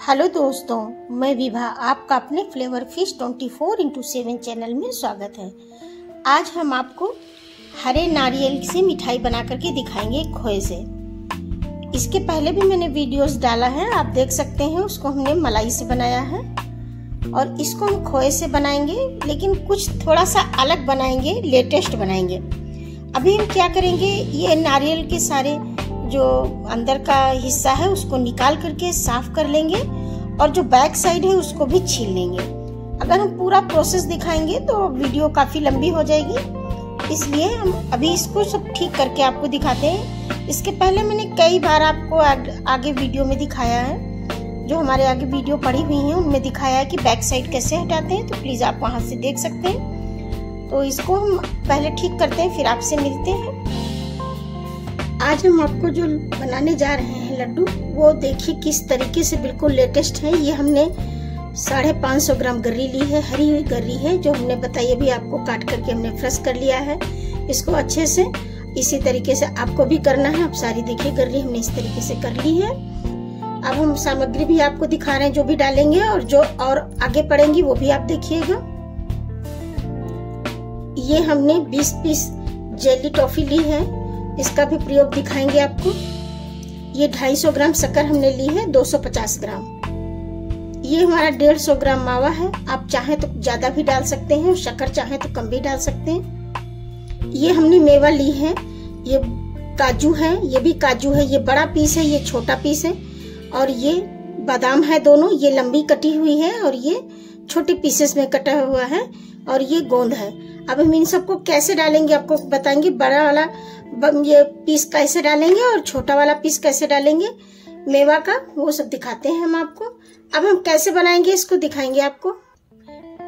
Hello दोस्तों, मैं विभा, आपका अपने flavour fish 24 four into seven channel में स्वागत है। आज हम आपको हरे नारियल से मिठाई बना करके दिखाएँगे खोए से। इसके पहले भी मैंने वीडियोस डाला है, आप देख सकते हैं, उसको हमने मलाई से बनाया है। और इसको हम खोए से बनाएँगे, लेकिन कुछ थोड़ा सा अलग बनाएँगे, लेटेस्ट बनाएँगे। अभी हम क्या करेंगे, ये नारियल के सारे जो अंदर का हिस्सा है, उसको निकाल करके साफ़ कर लेंगे और जो बैक साइड है, उसको भी छील लेंगे। अगर हम पूरा प्रोसेस दिखाएँगे तो वीडियो काफ़ी लंबी हो जाएगी। इसलिए हम अभी इसको सब ठीक करके आपको दिखाते हैं। इसके पहले मैंने कई बार आपको आगे वीडियो में दिखाया है। जो हमारे आगे वीडियो पड़ी हुई है, उनमें दिखाया है कि बैक साइड कैसे हटाते हैं तो प्लीज़ आप वहाँ से देख सकते हैं। तो इसको हम पहले ठीक करते हैं, फिर आपसे मिलते हैं। आज हम आपको जो बनाने जा रहे हैं लड्डू, वो देखिए किस तरीके से बिल्कुल लेटेस्ट है। ये हमने साढ़े पाँच सौ ग्राम गर्री ली है, हरी हुई गर्री है, जो हमने बताइए भी आपको काट करके हमने फ्रेश कर लिया है। इसको अच्छे से इसी तरीके से आपको भी करना है। आप सारी देखिए, गर्री हमने इस तरीके से कर ली है। अब हम सामग्री भी आपको दिखा रहे हैं, जो भी डालेंगे और जो और आगे पड़ेंगी वो भी आप देखिएगा। ये हमने 20 पीस जेली टॉफी ली है। इसका भी प्रयोग दिखाएँगे आपको। ये 250 ग्राम शक्कर हमने ली है 250 ग्राम। ये हमारा 150 ग्राम मावा है। आप चाहें तो ज़्यादा भी डाल सकते हैं, और शक्कर चाहें तो कम भी डाल सकते हैं। ये हमने मेवा ली है। ये काजू है, ये भी काजू है। ये बड़ा पीस है, ये छोटा पीस है। और ये बादाम है दोनों, ये लंबी कटी हुई है और ये छोटे पीसेस में कटा हुआ है और ये गोंद है। अब हम इन सबको कैसे डालेंगे आपको बताएँगे। बड़ा वाला ये पीस कैसे डालेंगे और छोटा वाला पीस कैसे डालेंगे? मेवा का, वो सब दिखाते हैं हम आपको। अब हम कैसे बनाएँगे इसको दिखाएँगे आपको।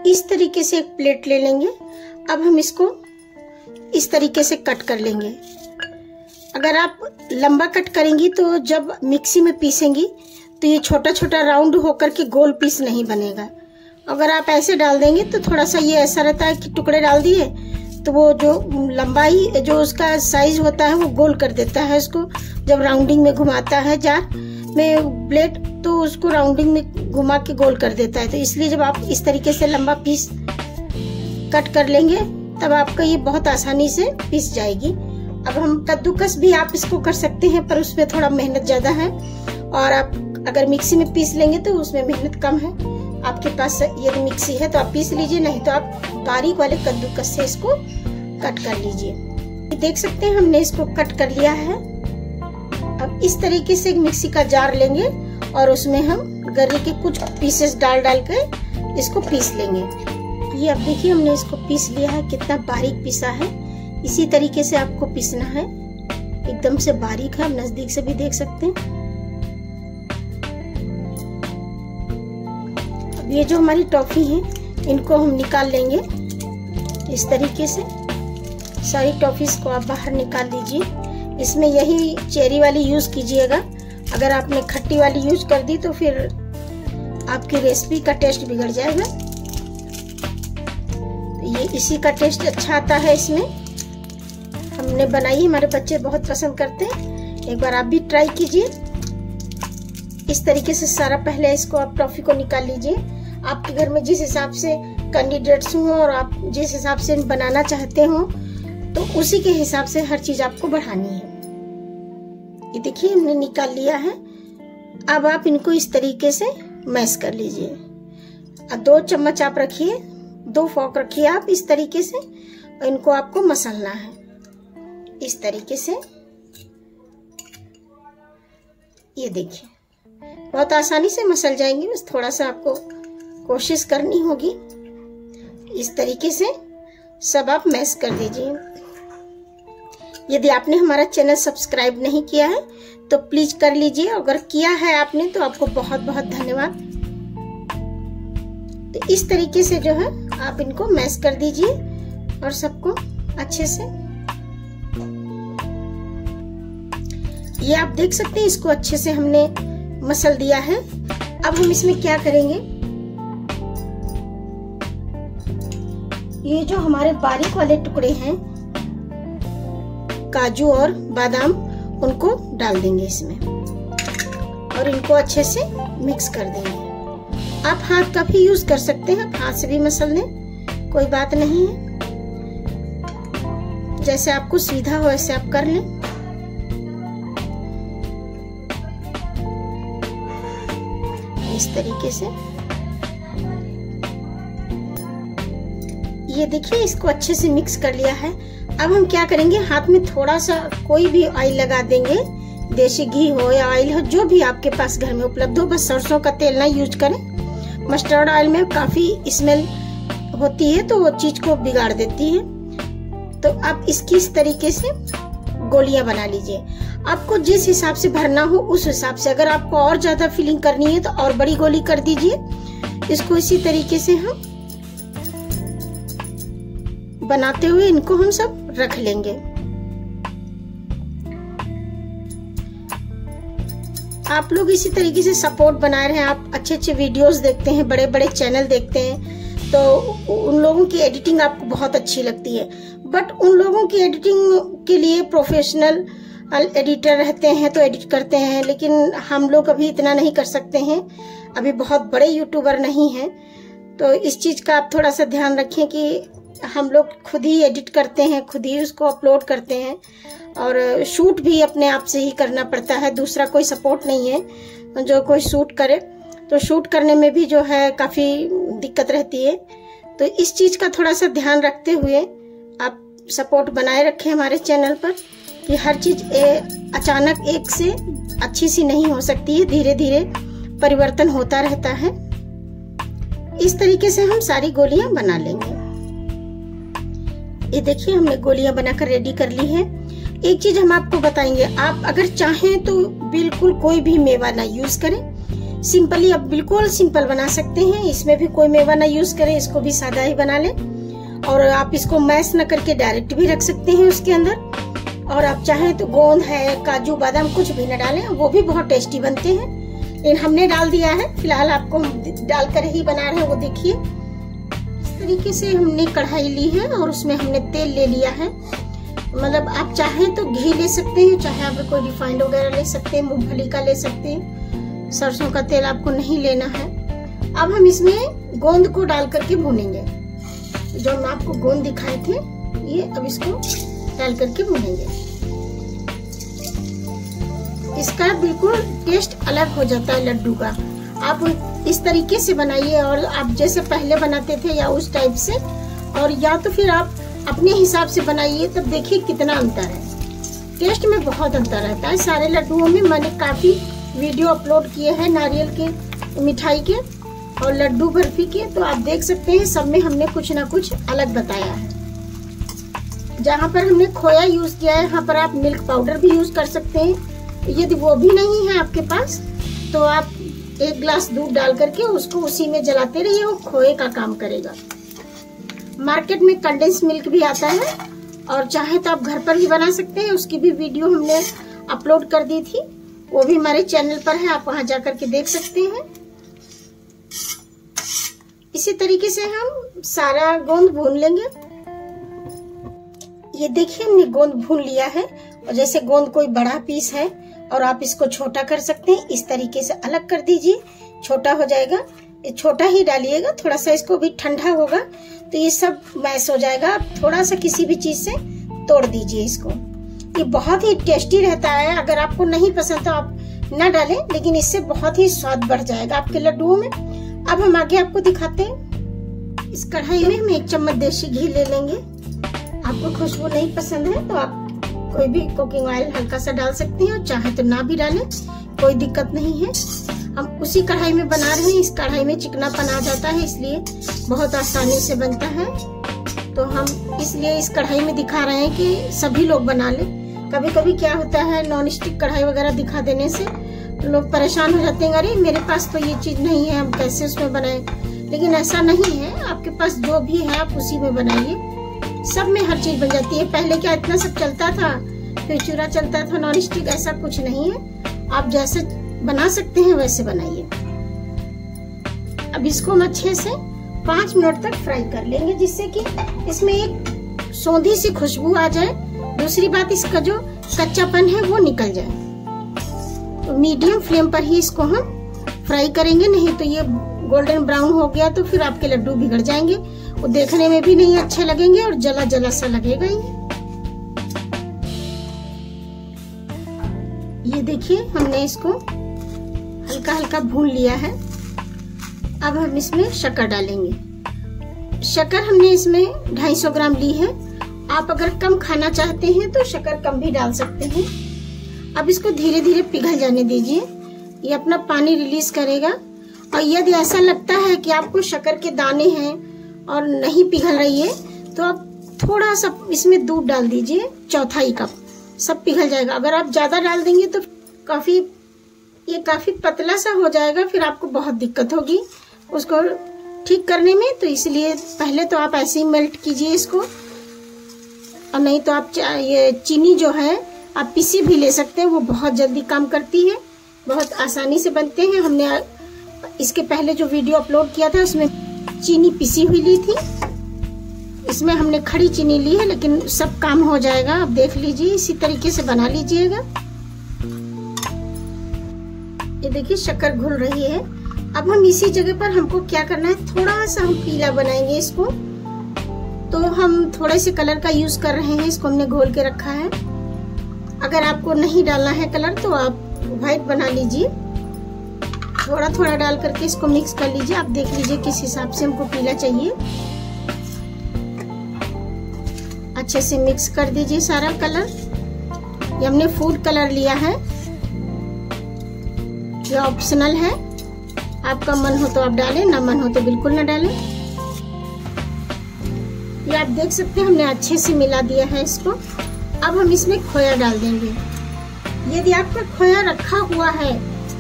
इस तरीके से एक प्लेट ले लेंगे। अब हम इसको इस तरीके से कट कर लेंगे। अगर आप लंबा कट करेंगी तो जब मिक्सी में पीसेंगी तो ये छोटा छोटा राउंड होकर के गोल पीस नहीं बनेगा। अगर आप ऐसे डाल देंगे तो थोड़ा सा ये ऐसा रहता है कि टुकड़े डाल दिए तो वो जो लंबाई, जो उसका साइज़ होता है, वो गोल कर देता है इसको। जब राउंडिंग में घुमाता है जार में ब्लेड तो उसको राउंडिंग में घुमा के गोल कर देता है। तो इसलिए जब आप इस तरीके से लंबा पीस कट कर लेंगे, तब आपका ये बहुत आसानी से पीस जाएगी। अब हम कद्दूकस भी आप इसको कर सकते हैं, पर उसमें थोड़ा मेहनत ज़्यादा है। और आप अगर मिक्सी में पीस लेंगे तो उसमें मेहनत कम है। आपके पास यदि मिक्सी है तो आप पीस लीजिए, नहीं तो आप बारीक वाले कद्दूकस से इसको कट कर लीजिए। देख सकते हैं, हमने इसको कट कर लिया है। अब इस तरीके से मिक्सी का जार लेंगे और उसमें हम गरी के कुछ पीसेस डाल डाल कर इसको पीस लेंगे। ये अब देखिए, हमने इसको पीस लिया है, कितना बारीक पीसा है। इसी तरीके से आपको पीसना है। एकदम से बारीक है नज़दीक से भी देख सकते हैं। अब ये जो हमारी टॉफी है, इनको हम निकाल लेंगे। इस तरीके से सारी टॉफीज को आप बाहर निकाल लीजिए। इसमें यही चेरी वाली यूज़ कीजिएगा। अगर आपने खट्टी वाली यूज़ कर दी तो फिर आपकी रेसिपी का टेस्ट बिगड़ जाएगा। ये इसी का टेस्ट अच्छा आता है इसमें। हमने बनाई हमारे बच्चे बहुत पसंद करते हैं। एक बार आप भी ट्राई कीजिए। इस तरीके से सारा पहले इसको आप टॉफी को निकाल लीजिए। आपके घर में जिस हिसाब से कैंडिडेट्स हो और आप जिस हिसाब से बनाना चाहते हो तो उसी के हिसाब से हर चीज़ आपको बढ़ानी है। ये देखिए, हमने निकाल लिया है। अब आप इनको इस तरीके से मैश कर लीजिए। दो चम्मच आप रखिए, दो फॉक रखिए आप इस तरीके से इनको आपको मसलना है। इस तरीके से। ये देखिए, बहुत आसानी से मसल जाएँगे, बस थोड़ा सा आपको कोशिश करनी होगी। इस तरीके से सब आप मैश कर दीजिए। यदि आपने हमारा चैनल सब्सक्राइब नहीं किया है तो प्लीज़ कर लीजिए अगर किया है आपने तो आपको बहुत बहुत धन्यवाद। तो इस तरीके से जो है, आप इनको मैश कर दीजिए, और सबको अच्छे से ये आप देख सकते हैं, इसको अच्छे से हमने मसल दिया है। अब हम इसमें क्या करेंगे? ये जो हमारे बारीक वाले टुकड़े हैं, काजू और बादाम, उनको डाल देंगे इसमें। और इनको अच्छे से मिक्स कर देंगे। आप हाथ का भी यूज़ कर सकते हैं हाथ से भी मसल लें, कोई बात नहीं है। जैसे आपको सुविधा हो वैसे आप कर लें। इस तरीके से। ये देखिए, इसको अच्छे से मिक्स कर लिया है। अब हम क्या करेंगे? हाथ में थोड़ा सा कोई भी ऑयल लगा देंगे। देसी घी हो या ऑयल हो, जो भी आपके पास घर में उपलब्ध हो, बस सरसों का तेल ना यूज़ करें। मस्टर्ड ऑयल में काफ़ी स्मेल होती है तो वो चीज़ को बिगाड़ देती है। तो आप इसकी इस तरीके से गोलियाँ बना लीजिए। आपको जिस हिसाब से भरना हो, उस हिसाब से। अगर आपको और ज़्यादा फिलिंग करनी है तो और बड़ी गोली कर दीजिए। इसको इसी तरीके से हम बनाते हुए इनको हम सब रख लेंगे। आप लोग इसी तरीके से सपोर्ट बना रहे। हैं आप अच्छे अच्छे वीडियोस देखते हैं बड़े बड़े चैनल देखते हैं तो उन लोगों की एडिटिंग आपको बहुत अच्छी लगती है। बट उन लोगों की एडिटिंग के लिए प्रोफेशनल एडिटर रहते हैं तो एडिट करते हैं, लेकिन हम लोग अभी इतना नहीं कर सकते हैं। अभी बहुत बड़े यूट्यूबर नहीं हैं। तो इस चीज़ का आप थोड़ा सा ध्यान रखें कि हम लोग खुद ही एडिट करते हैं, खुद ही उसको अपलोड करते हैं। और शूट भी अपने आप से ही करना पड़ता है, दूसरा कोई सपोर्ट नहीं है। जो कोई शूट करे तो शूट करने में भी जो है काफ़ी दिक्कत रहती है। तो इस चीज़ का थोड़ा सा ध्यान रखते हुए आप सपोर्ट बनाए रखें हमारे चैनल पर कि हर चीज़ अचानक एक से अच्छी सी नहीं हो सकती है धीरे धीरे परिवर्तन होता रहता है। इस तरीके से हम सारी गोलियाँ बना लेंगे। ये देखिए, हमने गोलियाँ बनाकर रेडी कर ली है। एक चीज़ हम आपको बताएँगे, आप अगर चाहें तो बिल्कुल कोई भी मेवा ना यूज़ करें। सिंपली आप बिल्कुल सिंपल बना सकते हैं, इसमें भी कोई मेवा ना यूज़ करें, इसको भी सादा ही बना लें। और आप इसको मैश न करके डायरेक्ट भी रख सकते हैं उसके अंदर। और आप चाहें तो गोंद है, काजू, बादाम कुछ भी न डालें, वो भी बहुत टेस्टी बनते हैं। लेकिन हमने डाल दिया है, फ़िलहाल आपको डालकर ही बना रहे हैं, वो देखिए। इस तरीके से हमने कढ़ाई ली है और उसमें हमने तेल ले लिया है। मतलब आप चाहें तो घी ले सकते हैं, चाहे आप कोई रिफाइंड वगैरह ले सकते हैं, मूंगफली का ले सकते हैं। सरसों का तेल आपको नहीं लेना है। अब हम इसमें गोंद को डाल करके भूनेंगे। जो हम आपको गोंद दिखाए थे, ये अब इसको डाल करके भूनेंगे। इसका बिल्कुल टेस्ट अलग हो जाता है लड्डू का। आप इस तरीके से बनाइए और आप जैसे पहले बनाते थे या उस टाइप से, और या तो फिर आप अपने हिसाब से बनाइए, तब देखिए कितना अंतर है। टेस्ट में बहुत अंतर रहता है। सारे लड्डुओं में मैंने काफ़ी वीडियो अपलोड किए हैं नारियल के, मिठाई के। और लड्डू बर्फ़ी के तो आप देख सकते हैं, सब में हमने कुछ ना कुछ अलग बताया है। जहाँ पर हमने खोया यूज़ किया है यहाँ पर आप मिल्क पाउडर भी यूज़ कर सकते हैं। यदि वो भी नहीं है आपके पास तो आप एक ग्लास दूध डाल करके उसको उसी में जलाते रहिए, वो खोए का काम करेगा। मार्केट में कंडेंस मिल्क भी आता है, और चाहे तो आप घर पर भी बना सकते हैं, उसकी भी वीडियो हमने अपलोड कर दी थी। वो भी हमारे चैनल पर है, आप वहाँ जाकर के देख सकते हैं। इसी तरीके से हम सारा गोंद भून लेंगे। ये देखिए, हमने गोंद भून लिया है और जैसे गोंद कोई बड़ा पीस है और आप इसको छोटा कर सकते हैं, इस तरीके से अलग कर दीजिए, छोटा हो जाएगा। छोटा ही डालिएगा, थोड़ा सा इसको भी ठंडा होगा तो ये सब मैश हो जाएगा। आप थोड़ा सा किसी भी चीज़ से तोड़ दीजिए इसको। ये बहुत ही टेस्टी रहता है, अगर आपको नहीं पसंद तो आप ना डालें, लेकिन इससे बहुत ही स्वाद बढ़ जाएगा आपके लड्डुओं में। अब हम आगे आपको दिखाते हैं। इस कढ़ाई में हम एक चम्मच देसी घी ले लेंगे। आपको खुशबू नहीं पसंद है तो आप कोई भी कुकिंग ऑयल हल्का सा डाल सकते हैं और चाहे तो ना भी डालें, कोई दिक्कत नहीं है। हम उसी कढ़ाई में बना रहे हैं। इस कढ़ाई में चिकनापन आ जाता है, इसलिए बहुत आसानी से बनता है। तो हम इसलिए इस कढ़ाई में दिखा रहे हैं कि सभी लोग बना ले। कभी कभी क्या होता है नॉन स्टिक कढ़ाई वगैरह दिखा देने से लोग परेशान हो जाते हैं, अरे, मेरे पास तो ये चीज़ नहीं है हम कैसे उसमें बनाए? लेकिन ऐसा नहीं है, आपके पास जो भी है, आप उसी में बनाइए। सब में हर चीज़ बन जाती है। पहले क्या इतना सब चलता था? फिर चूरा चलता था नॉन स्टिक ऐसा कुछ नहीं है। आप जैसे बना सकते हैं, वैसे बनाइए। अब इसको हम अच्छे से पाँच मिनट तक फ्राई कर लेंगे, जिससे कि इसमें एक सौंधी सी खुशबू आ जाए। दूसरी बात, इसका जो कच्चापन है, वो निकल जाए। तो मीडियम फ्लेम पर ही इसको हम फ्राई करेंगे, नहीं तो ये गोल्डन ब्राउन हो गया तो फिर आपके लड्डू बिगड़ जाएँगे। वो देखने में भी नहीं अच्छे लगेंगे और जला जला सा लगेगा ये ये देखिए, हमने इसको हल्का हल्का भून लिया है। अब हम इसमें शक्कर डालेंगे। शक्कर हमने इसमें 250 ग्राम ली है। आप अगर कम खाना चाहते हैं तो शक्कर कम भी डाल सकते हैं। अब इसको धीरे धीरे पिघल जाने दीजिए। ये अपना पानी रिलीज़ करेगा। और यदि ऐसा लगता है कि आपको शक्कर के दाने हैं और नहीं पिघल रही है तो आप थोड़ा सा इसमें दूध डाल दीजिए, चौथाई कप। सब पिघल जाएगा। अगर आप ज़्यादा डाल देंगे तो काफ़ी, ये काफ़ी पतला सा हो जाएगा, फिर आपको बहुत दिक्कत होगी। उसको ठीक करने में तो इसलिए पहले तो आप ऐसे ही मेल्ट कीजिए इसको। और नहीं तो आप ये चीनी जो है आप पीसी भी ले सकते हैं, वो बहुत जल्दी काम करती है, बहुत आसानी से बनते हैं। हमने इसके पहले जो वीडियो अपलोड किया था, उसमें चीनी पिसी हुई ली थी। इसमें हमने खड़ी चीनी ली है, लेकिन सब काम हो जाएगा। आप देख लीजिए, इसी तरीके से बना लीजिएगा। ये देखिए, शक्कर घुल रही है। अब हम इसी जगह पर हमको क्या करना है? थोड़ा सा हम पीला बनाएँगे इसको। तो हम थोड़े से कलर का यूज़ कर रहे हैं, इसको हमने घोल के रखा है। अगर आपको नहीं डालना है कलर तो आप व्हाइट बना लीजिए। थोड़ा थोड़ा डाल करके इसको मिक्स कर लीजिए। आप देख लीजिए किस हिसाब से हमको पीला चाहिए। अच्छे से मिक्स कर दीजिए सारा कलर। ये हमने फ़ूड कलर लिया है। ये ऑप्शनल है। आपका मन हो तो आप डालें, ना मन हो तो बिल्कुल ना डालें। ये आप देख सकते हैं, हमने अच्छे से मिला दिया है इसको। अब हम इसमें खोया डाल देंगे। यदि आपका खोया रखा हुआ है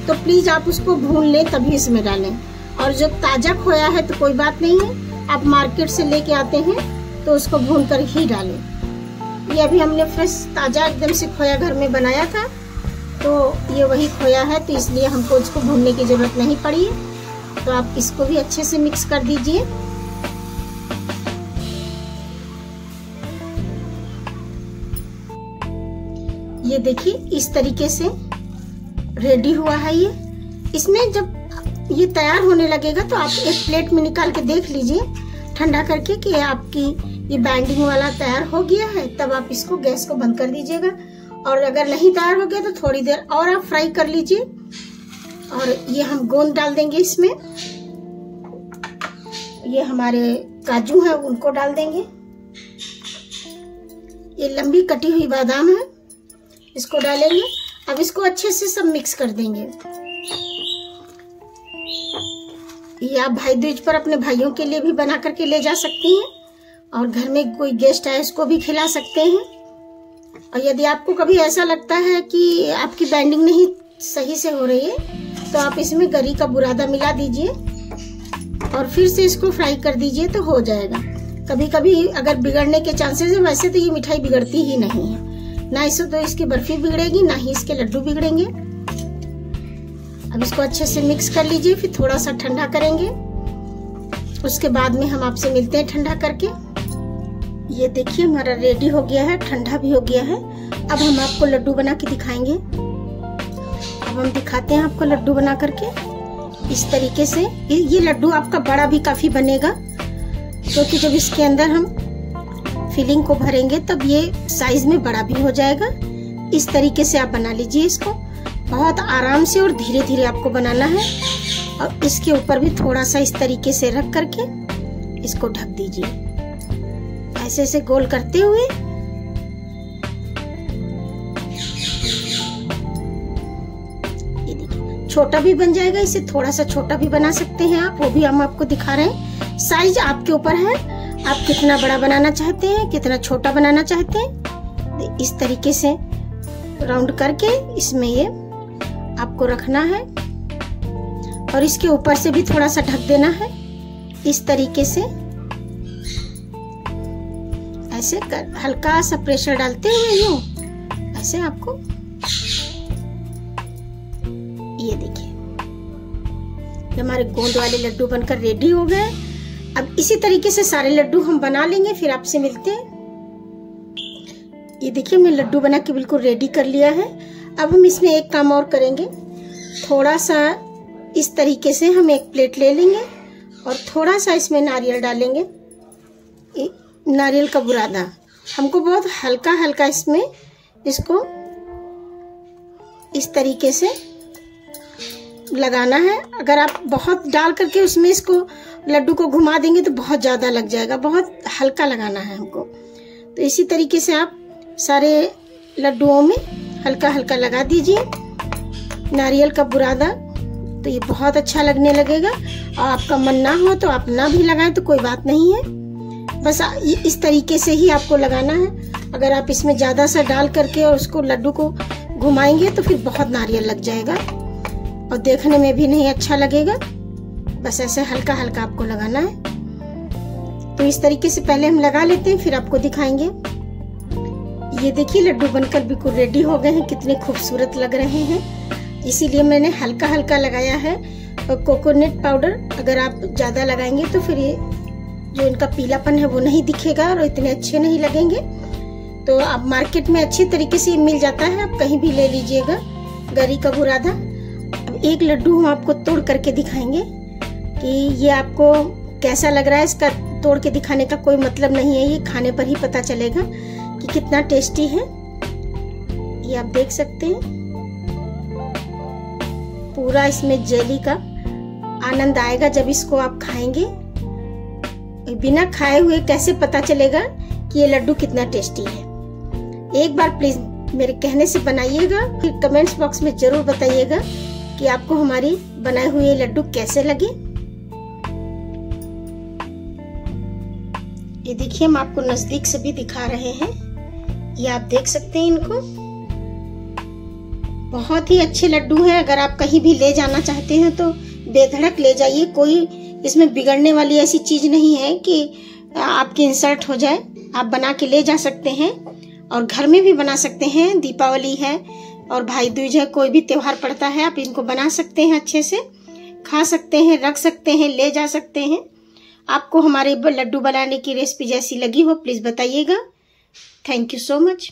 तो प्लीज़ आप उसको भून लें, तभी इसमें डालें। और जो ताज़ा खोया है तो कोई बात नहीं है। आप मार्केट से लेके आते हैं तो उसको भून कर ही डालें। ये अभी हमने फ्रेश ताज़ा एकदम से खोया घर में बनाया था तो ये वही खोया है तो इसलिए हमको इसको भूनने की ज़रूरत नहीं पड़ी तो आप इसको भी अच्छे से मिक्स कर दीजिए। ये देखिए, इस तरीके से रेडी हुआ है ये। इसमें जब ये तैयार होने लगेगा तो आप एक प्लेट में निकाल के देख लीजिए, ठंडा करके कि आपकी ये बैंडिंग वाला तैयार हो गया है। तब आप इसको, गैस को बंद कर दीजिएगा। और अगर नहीं तैयार हो गया तो थोड़ी देर और आप फ्राई कर लीजिए। और ये हम गोंद डाल देंगे इसमें। ये हमारे काजू है, उनको डाल देंगे। ये लंबी कटी हुई बादाम है। इसको डालेंगे। अब इसको अच्छे से सब मिक्स कर देंगे। ये आप भाई दूज पर अपने भाइयों के लिए भी बना करके ले जा सकती हैं। और घर में कोई गेस्ट आए उसको भी खिला सकते हैं। और यदि आपको कभी ऐसा लगता है कि आपकी बैंडिंग नहीं सही से हो रही है तो आप इसमें गरी का बुरादा मिला दीजिए। और फिर से इसको फ्राई कर दीजिए तो हो जाएगा। कभी कभी अगर बिगड़ने के चांसेस है, वैसे तो ये मिठाई बिगड़ती ही नहीं है। ना इससे तो इसकी बर्फ़ी बिगड़ेगी, ना ही इसके लड्डू बिगड़ेंगे। अब इसको अच्छे से मिक्स कर लीजिए, फिर थोड़ा सा ठंडा करेंगे। उसके बाद में हम आपसे मिलते हैं ठंडा करके। ये देखिए, हमारा रेडी हो गया है, ठंडा भी हो गया है। अब हम आपको लड्डू बना के दिखाएँगे। अब हम दिखाते हैं आपको लड्डू बना करके। इस तरीके से। ये लड्डू आपका बड़ा भी काफ़ी बनेगा, क्योंकि तो जब इसके अंदर हम फिलिंग को भरेंगे, तब ये साइज़ में बड़ा भी हो जाएगा। इस तरीके से आप बना लीजिए इसको। बहुत आराम से और धीरे धीरे आपको बनाना है। और इसके ऊपर भी थोड़ा सा इस तरीके से रख करके इसको ढक दीजिए। ऐसे ऐसे गोल करते हुए। छोटा भी बन जाएगा, इसे थोड़ा सा छोटा भी बना सकते हैं आप, वो भी हम आपको दिखा रहे हैं। साइज़ आपके ऊपर है। आप कितना बड़ा बनाना चाहते हैं, कितना छोटा बनाना चाहते हैं इस तरीके से राउंड करके इसमें ये आपको रखना है। और इसके ऊपर से भी थोड़ा सा ढक देना है। इस तरीके से ऐसे कर, हल्का सा प्रेशर डालते हुए यूँ ऐसे आपको ये देखिए। हमारे गोंद वाले लड्डू बनकर रेडी हो गए। अब इसी तरीके से सारे लड्डू हम बना लेंगे, फिर आपसे मिलते हैं। ये देखिए मैं लड्डू बना के बिल्कुल रेडी कर लिया है। अब हम इसमें एक काम और करेंगे। थोड़ा सा इस तरीके से हम एक प्लेट ले लेंगे और थोड़ा सा इसमें नारियल डालेंगे। नारियल का बुरादा। हमको बहुत हल्का हल्का इसमें, इसको इस तरीके से लगाना है। अगर आप बहुत डाल करके उसमें इसको लड्डू को घुमा देंगे तो बहुत ज़्यादा लग जाएगा, बहुत हल्का लगाना है हमको। तो इसी तरीके से आप सारे लड्डुओं में हल्का हल्का लगा दीजिए। नारियल का बुरादा तो ये बहुत अच्छा लगने लगेगा। और आपका मन ना हो तो आप ना भी लगाएँ तो कोई बात नहीं है। बस इस तरीके से ही आपको लगाना है। अगर आप इसमें ज़्यादा सा डाल करके और उसको लड्डू को घुमाएँगे तो फिर बहुत नारियल लग जाएगा। और देखने में भी नहीं अच्छा लगेगा। बस ऐसे हल्का हल्का आपको लगाना है। तो इस तरीके से पहले हम लगा लेते हैं, फिर आपको दिखाएँगे। ये देखिए, लड्डू बनकर बिल्कुल रेडी हो गए हैं, कितने खूबसूरत लग रहे हैं। इसीलिए मैंने हल्का हल्का लगाया है, और कोकोनट पाउडर अगर आप ज़्यादा लगाएँगे तो फिर ये जो इनका पीलापन है वो नहीं दिखेगा, और इतने अच्छे नहीं लगेंगे। तो आप मार्केट में अच्छी तरीके से मिल जाता है, आप कहीं भी ले लीजिएगा गरी का बुरादा अब एक लड्डू हम आपको तोड़ करके दिखाएँगे। कि ये आपको कैसा लग रहा है, इसका तोड़ के दिखाने का कोई मतलब नहीं है, ये खाने पर ही पता चलेगा कि कितना टेस्टी है। ये आप देख सकते हैं। पूरा इसमें जेली का आनंद आएगा जब इसको आप खाएँगे। बिना खाए हुए कैसे पता चलेगा कि ये लड्डू कितना टेस्टी है? एक बार प्लीज़ मेरे कहने से बनाइएगा, फिर कमेंट्स बॉक्स में ज़रूर बताइएगा कि आपको हमारी बनाए हुए लड्डू कैसे लगे। ये देखिए, हम आपको नज़दीक से भी दिखा रहे हैं। ये आप देख सकते हैं इनको। बहुत ही अच्छे लड्डू हैं। अगर आप कहीं भी ले जाना चाहते हैं तो बेधड़क ले जाइए। कोई इसमें बिगड़ने वाली ऐसी चीज़ नहीं है कि आपकी इंसर्ट हो जाए। आप बना के ले जा सकते हैं और घर में भी बना सकते हैं। दीपावली है और भाई दूज है, कोई भी त्योहार पड़ता है, आप इनको बना सकते हैं अच्छे से। खा सकते हैं, रख सकते हैं, ले जा सकते हैं। आपको हमारे लड्डू बनाने की रेसिपी जैसी लगी हो प्लीज़ बताइएगा। Thank you so much